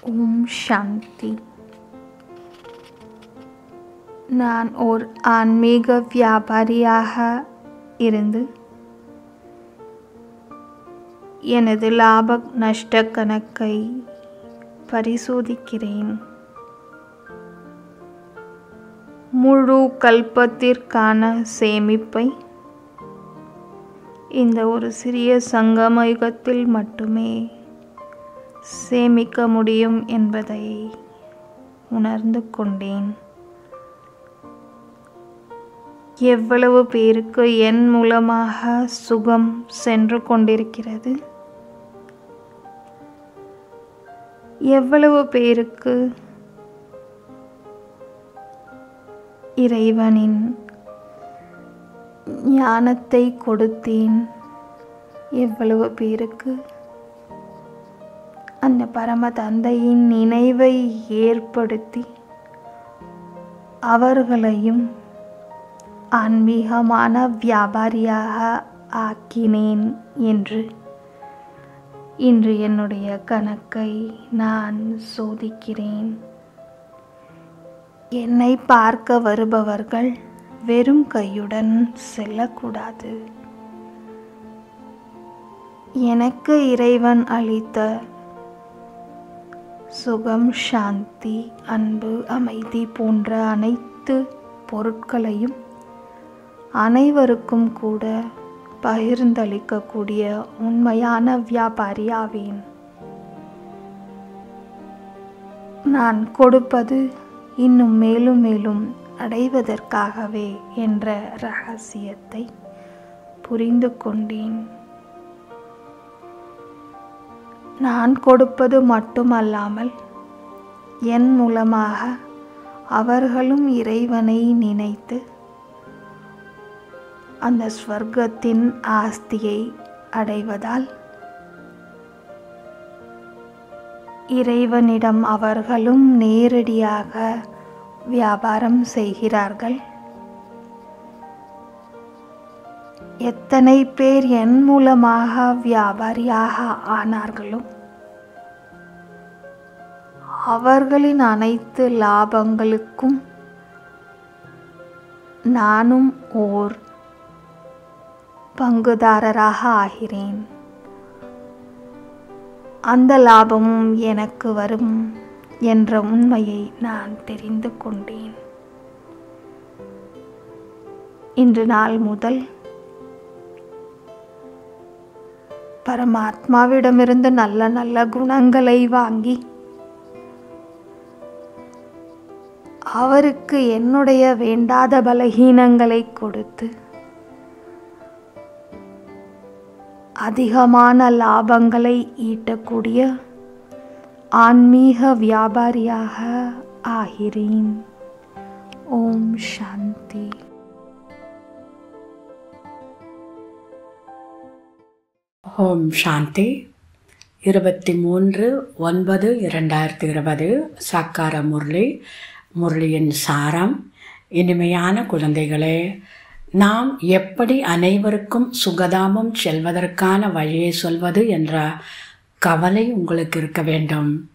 ஓம் சாந்தி. நான் ஓர் ஆன்மீக வியாபாரியாக இருந்து எனது லாப நஷ்ட கணக்கை பரிசோதிக்கிறேன். முழு கல்பத்திற்கான சேமிப்பை இந்த ஒரு சிறிய சங்கமயுகத்தில் மட்டுமே சேமிக்க முடியும் என்பதை உணர்ந்து கொண்டேன். எவ்வளவு பேருக்கு என் மூலமாக சுகம் சென்று கொண்டிருக்கிறது? எவ்வளவு பேருக்கு இறைவனின் ஞானத்தை கொடுத்தேன்? எவ்வளவு பேருக்கு அந்த பரம தந்தையின் நினைவை ஏற்படுத்தி அவர்களையும் ஆன்மீகமான வியாபாரியாக ஆக்கினேன் என்று இன்று என்னுடைய கணக்கை நான் சோதிக்கிறேன். என்னை பார்க்க வருபவர்கள் வெறும் கையுடன் செல்லக்கூடாது. எனக்கு இறைவன் அளித்த சுகம் சாந்தி அன்பு அமைதி போன்ற அனைத்து பொருட்களையும் அனைவருக்கும் கூட பகிர்ந்தளிக்கக்கூடிய உண்மையான வியாபாரியாவேன் நான் கொடுப்பது இன்னும் மேலும் மேலும் அடைவதற்காகவே என்ற ரகசியத்தை புரிந்து கொண்டேன். நான் கொடுப்பது மட்டுமல்லாமல் என் மூலமாக அவர்களும் இறைவனை நினைத்து அந்த ஸ்வர்க்கத்தின் ஆஸ்தியை அடைவதால் இறைவனிடம் அவர்களும் நேரடியாக வியாபாரம் செய்கிறார்கள். எத்தனை பேர் என் மூலமாக வியாபாரியாக ஆனார்களோ? அவர்களின் அனைத்து லாபங்களுக்கும் நானும் ஓர் பங்குதாரராக ஆகிறேன். அந்த லாபமும் எனக்கு வரும் என்ற உண்மையை நான் தெரிந்து கொண்டேன். இன்று நாள் முதல் பரமாத்மாவிடமிருந்து நல்ல நல்ல குணங்களை வாங்கி அவருக்கு என்னுடைய வேண்டாத பலகீனங்களை கொடுத்து அதிகமான லாபங்களை ஈட்டக்கூடிய ஆன்மீக வியாபாரியாக ஆகிறேன். ஓம் சாந்தி. ஓம் சாந்தி. இருபத்தி மூன்று ஒன்பது இரண்டாயிரத்தி இருபது சக்கார முரளி முரளியின் சாரம். இனிமையான குழந்தைகளே நாம் எப்படி அனைவருக்கும் சுகதாமம் செல்வதற்கான வழியை சொல்வது என்ற கவலை உங்களுக்கு இருக்க வேண்டும்.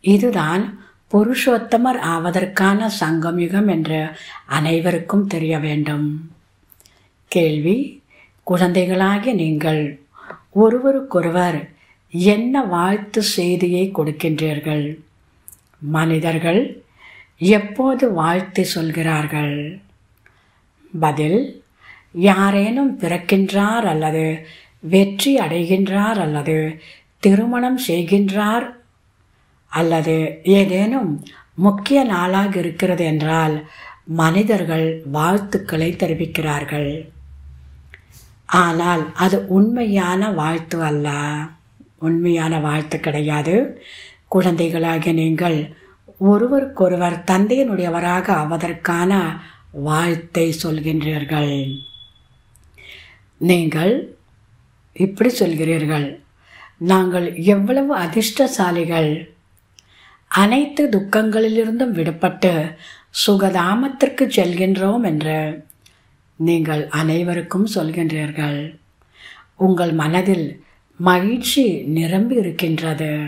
இதுதான் புருஷோத்தமர் ஆவதற்கான சங்கமிகம் என்று அனைவருக்கும் தெரிய வேண்டும். கேள்வி குழந்தைகளாகிய நீங்கள் ஒருவருக்கொருவர் என்ன வாழ்த்து செய்தியை கொடுக்கின்றீர்கள்? மனிதர்கள் எப்போது வாழ்த்து சொல்கிறார்கள்? பதில் யாரேனும் பிறக்கின்றார் அல்லது வெற்றி அடைகின்றார் அல்லது திருமணம் செய்கின்றார் அல்லது ஏதேனும் முக்கிய நாளாக இருக்கிறது என்றால் மனிதர்கள் வாழ்த்துக்களை தெரிவிக்கிறார்கள். ஆனால் அது உண்மையான வாழ்த்து அல்ல. உண்மையான வாழ்த்து கிடையாது. குழந்தைகளாகிய நீங்கள் ஒருவருக்கொருவர் தந்தையினுடையவராக ஆவதற்கான வாழ்த்தை சொல்கின்றீர்கள். நீங்கள் இப்படி சொல்கிறீர்கள். நாங்கள் எவ்வளவு அதிர்ஷ்டசாலிகள். அனைத்து துக்கங்களிலிருந்தும் விடுபட்டு சுகதாமத்திற்கு செல்கின்றோம் என்று. நீங்கள் அனைவருக்கும் சொல்கின்றீர்கள். உங்கள் மனதில் மகிழ்ச்சி நிரம்பி இருக்கின்றது.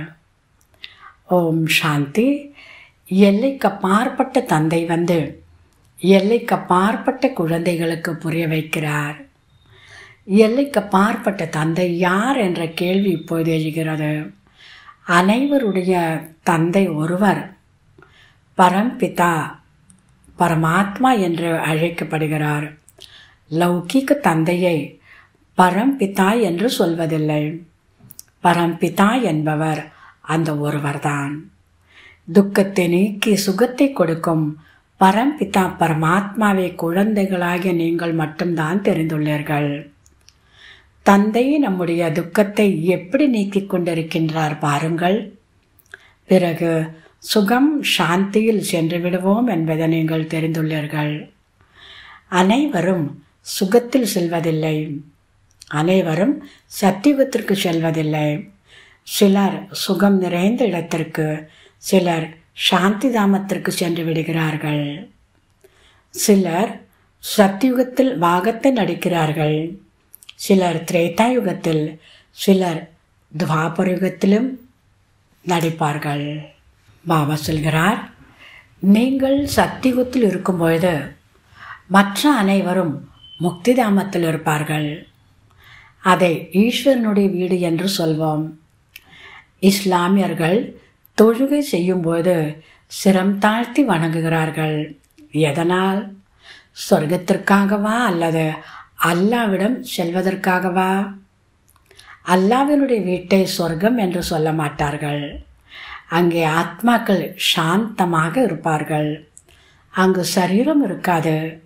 ஓம் சாந்தி. எல்லைக்கு பார்ப்பட்ட தந்தை வந்து எல்லைக்கு பார்ப்பட்ட குழந்தைகளுக்கு புரிய வைக்கிறார். எல்லைக்கு பார்ப்பட்ட தந்தை யார் என்ற கேள்வி இப்போது எழுகிறது. அனைவருடைய தந்தை ஒருவர் பரம்பிதா பரமாத்மா என்று அழைக்கப்படுகிறார். லௌகிக தந்தையை பரம்பிதா என்று சொல்வதில்லை. பரம்பிதா என்பவர் அந்த ஒருவர்தான். துக்கத்தை நீக்கி சுகத்தை கொடுக்கும் பரம்பிதா பரமாத்மாவை குழந்தைகளாகிய நீங்கள் மட்டும்தான் தெரிந்துள்ளீர்கள். தந்தை நம்முடைய துக்கத்தை எப்படி நீக்கிக் கொண்டிருக்கின்றார் பாருங்கள். பிறகு சுகம் சாந்தியில் சென்று விடுவோம் என்பதை நீங்கள் தெரிந்துள்ளீர்கள். அனைவரும் சுகத்தில் செல்வதில்லை. அனைவரும் சத்தியத்திற்கு செல்வதில்லை. சிலர் சுகம் நிறைந்த இடத்திற்கு சிலர் சாந்தி தாமத்திற்கு சென்று விடுகிறார்கள். சிலர் சத்தியுகத்தில் வாகத்தை நடிக்கிறார்கள். சிலர் திரேதாயுகத்தில் சிலர் துவாபரயுகத்திலும் நடிப்பார்கள். பாபா சொல்கிறார் நீங்கள் சத்தியுகத்தில் இருக்கும்பொழுது மற்ற அனைவரும் முக்திதாமத்தில் இருப்பார்கள் அதை ஈஸ்வரனுடைய வீடு என்று சொல்வோம். இஸ்லாமியர்கள் தொழுகை செய்யும்போது சிரம் தாழ்த்தி வணங்குகிறார்கள். எதனால்? சொர்க்கத்திற்காகவா அல்லது அல்லாவிடம் செல்வதற்காகவா? அல்லாவினுடைய வீட்டை சொர்க்கம் என்று சொல்ல மாட்டார்கள். அங்கே ஆத்மாக்கள் சாந்தமாக இருப்பார்கள். அங்கு சரீரம் இருக்காது.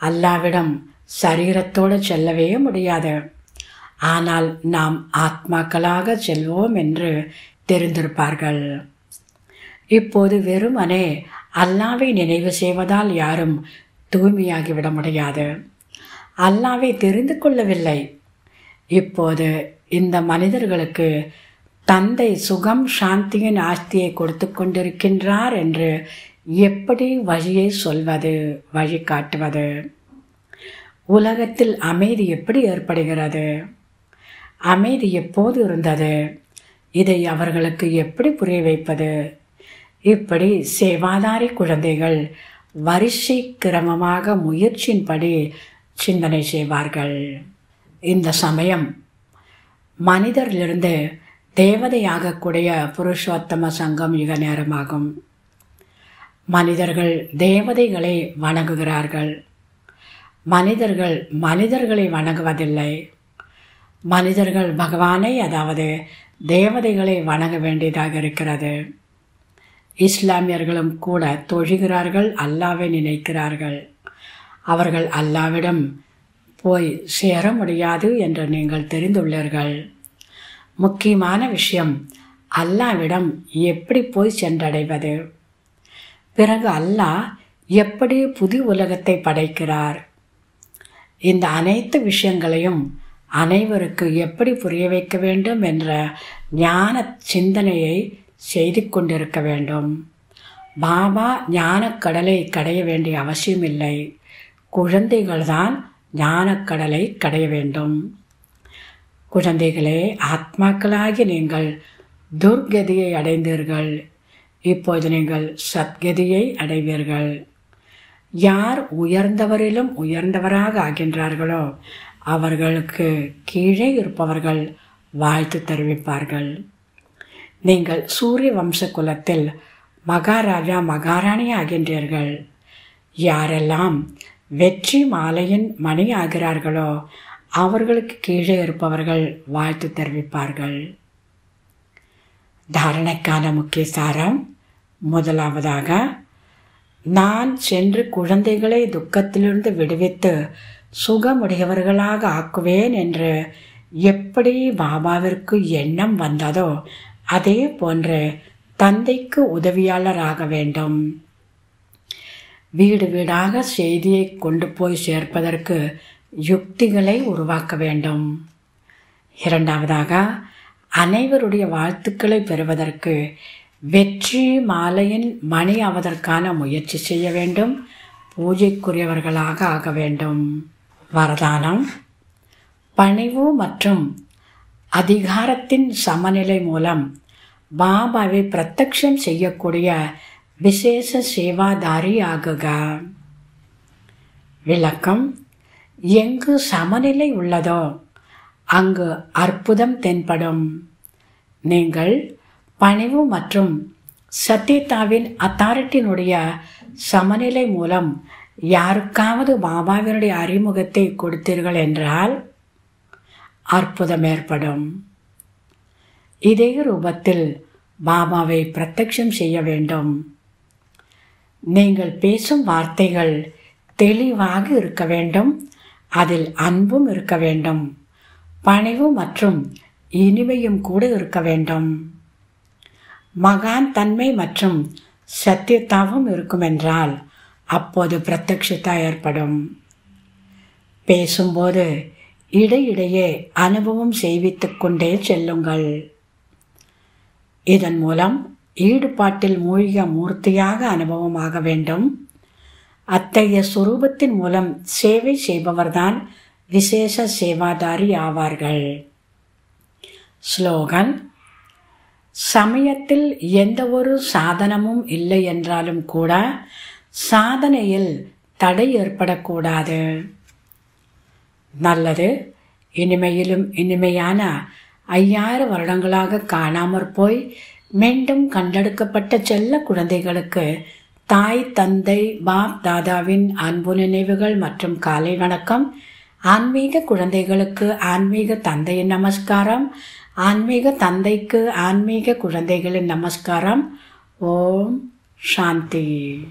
அல்லாவிடம் சரீரத்தோடு செல்லவே முடியாது. ஆனால் நாம் ஆத்மாக்களாக செல்வோம் என்று தெரிந்திருப்பார்கள். இப்போது வெறுமனே அல்லாவை நினைவு செய்வதால் யாரும் தூய்மையாகிவிட முடியாது. அல்லாவை தெரிந்து கொள்ளவில்லை. இப்போது இந்த மனிதர்களுக்கு தந்தை சுகம் சாந்தியின் ஆஸ்தியை கொடுத்து கொண்டிருக்கின்றார் என்று எப்படி வழியை சொல்வது வழி காட்டுவது உலகத்தில் அமைதி எப்படி ஏற்படுகிறது? அமைதி எப்போது இருந்தது? இதை அவர்களுக்கு எப்படி புரிய வைப்பது? இப்படி சேவாதாரி குழந்தைகள் வரிசை கிரமமாக முயற்சியின்படி சிந்தனை செய்வார்கள். இந்த சமயம் மனிதரிலிருந்து தேவதையாகக்கூடிய புருஷோத்தம சங்கம் யுக நேரமாகும். மனிதர்கள் தேவதைகளை வணங்குகிறார்கள். மனிதர்கள் மனிதர்களை வணங்குவதில்லை. மனிதர்கள் பகவானை அதாவது தேவதைகளை வணங்க வேண்டியதாக இருக்கிறது. இஸ்லாமியர்களும் கூட தொழுகிறார்கள் அல்லாவை நினைக்கிறார்கள். அவர்கள் அல்லாவிடம் போய் சேர முடியாது என்று நீங்கள் தெரிந்துள்ளீர்கள். முக்கியமான விஷயம் அல்லாவிடம் எப்படி போய் சென்றடைவது? பிறகு அல்லாஹ் எப்படி புது உலகத்தை படைக்கிறார்? இந்த அனைத்து விஷயங்களையும் அனைவருக்கு எப்படி புரிய வைக்க வேண்டும் என்ற ஞான சிந்தனையை செய்து கொண்டிருக்க வேண்டும். பாபா ஞானக்கடலை கடைய வேண்டிய அவசியமில்லை குழந்தைகள்தான் ஞானக்கடலை கடைய வேண்டும். குழந்தைகளே ஆத்மாக்களாகி நீங்கள் துர்கதியை அடைந்தீர்கள். இப்போது நீங்கள் சத்கதியை அடைவீர்கள். யார் உயர்ந்தவரிலும் உயர்ந்தவராக ஆகின்றார்களோ அவர்களுக்கு கீழே இருப்பவர்கள் வாழ்த்து தெரிவிப்பார்கள். நீங்கள் சூரிய வம்ச குலத்தில் மகாராஜா மகாராணி ஆகின்றீர்கள். யாரெல்லாம் வெற்றி மாலையின் மணி ஆகிறார்களோ அவர்களுக்கு கீழே இருப்பவர்கள் வாழ்த்து தெரிவிப்பார்கள். தாரணைக்கான முக்கிய சாரம் முதலாவதாக நான் சென்று குழந்தைகளை துக்கத்திலிருந்து விடுவித்து சுகமுடையவர்களாக ஆக்குவேன் என்று எப்படி பாபாவிற்கு எண்ணம் வந்ததோ அதே போன்று தந்தைக்கு உதவியாளராக வேண்டும். வீடு வீடாக செய்தியை கொண்டு போய் சேர்ப்பதற்கு யுக்திகளை உருவாக்க வேண்டும். இரண்டாவதாக அனைவருடைய வாழ்த்துக்களை பெறுவதற்கு வெற்றி மாலையின் மணி ஆவதற்கான முயற்சி செய்ய வேண்டும். பூஜைக்குரியவர்களாக ஆக வேண்டும். வரதானம். பணிவு மற்றும் அதிகாரத்தின் சமநிலை மூலம் பாபாவை பிரத்யக்ஷம் செய்யக்கூடிய விசேஷ சேவாதாரி ஆகுக. விளக்கம். எங்கு சமநிலை உள்ளதோ அங்கு அற்புதம் தென்படும். நீங்கள் பணிவு மற்றும் சத்தியதாவின் அத்தாரிட்டியினுடைய சமநிலை மூலம் யாருக்காவது பாபாவினுடைய அறிமுகத்தை கொடுத்தீர்கள் என்றால் அற்புதம் ஏற்படும். இதே ரூபத்தில் பாபாவை பிரத்யக்ஷம் செய்ய வேண்டும். நீங்கள் பேசும் வார்த்தைகள் தெளிவாக இருக்க வேண்டும். அதில் அன்பும் இருக்க வேண்டும். பணிவு மற்றும் இனிமையும் கூட இருக்க வேண்டும். மகான் தன்மை மற்றும் சத்தியத்தாவும் இருக்குமென்றால் அப்போது பிரத்யக்ஷத்தா ஏற்படும். பேசும்போது இடையிடையே அனுபவம் செய்வித்துக் கொண்டே செல்லுங்கள். இதன் மூலம் ஈடுபாட்டில் மூழ்கிய மூர்த்தியாக அனுபவமாக வேண்டும். அத்தகைய சுரூபத்தின் மூலம் சேவை செய்பவர்தான் விசேஷ சேவாதாரி ஆவார்கள். ஸ்லோகன் சமயத்தில் எந்த ஒரு சாதனமும் இல்லை என்றாலும் கூட சாதனையில் தடை ஏற்படக்கூடாது. நல்லது. இனிமையிலும் இனிமையான ஐயாயிரம் வருடங்களாக காணாமற் போய் மீண்டும் கண்டெடுக்கப்பட்ட செல்ல குழந்தைகளுக்கு தாய் தந்தை பாப் தாதாவின் அன்பு நினைவுகள் மற்றும் காலை வணக்கம். ஆன்மீக குழந்தைகளுக்கு ஆன்மீக தந்தையின் நமஸ்காரம். ஆன்மீக தந்தைக்கு ஆன்மீக குழந்தைகளின் நமஸ்காரம். ஓம் சாந்தி.